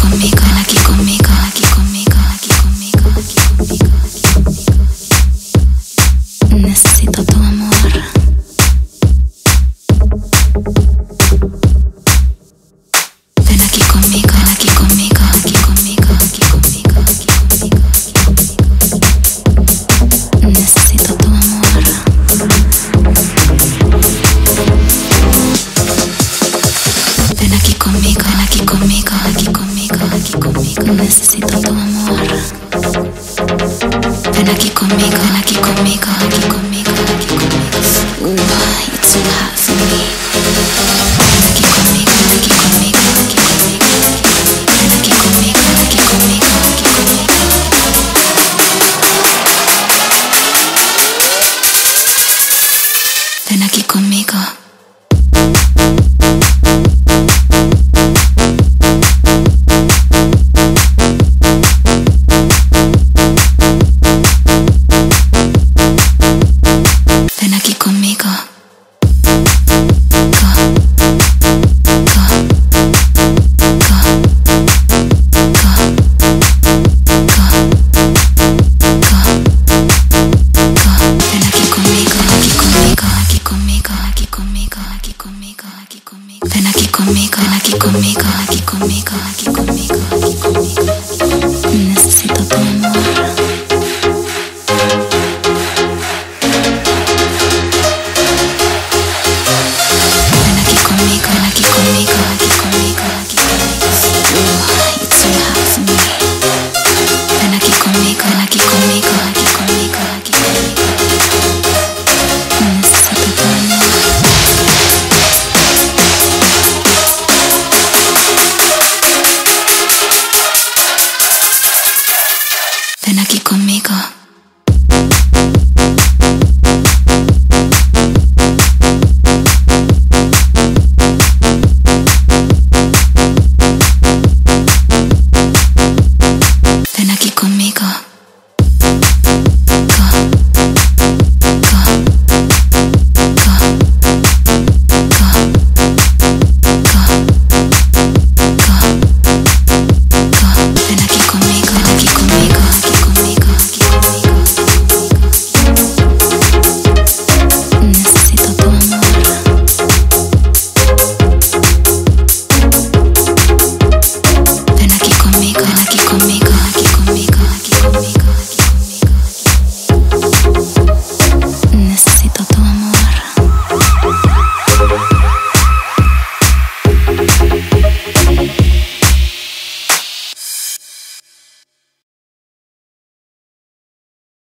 conmigo, ven aquí conmigo, aquí conmigo, aquí conmigo, aquí conmigo. Necesito tu amor. Ven aquí conmigo, aquí conmigo, aquí conmigo. Necesito tu amor. Ven aquí conmigo, aquí conmigo, aquí conmigo, aquí conmigo. Ven aquí conmigo, aquí conmigo, aquí conmigo, aquí conmigo. Ven aquí conmigo. Ven conmigo, ven aquí conmigo, conmigo, aquí conmigo, aquí conmigo. Aquí conmigo.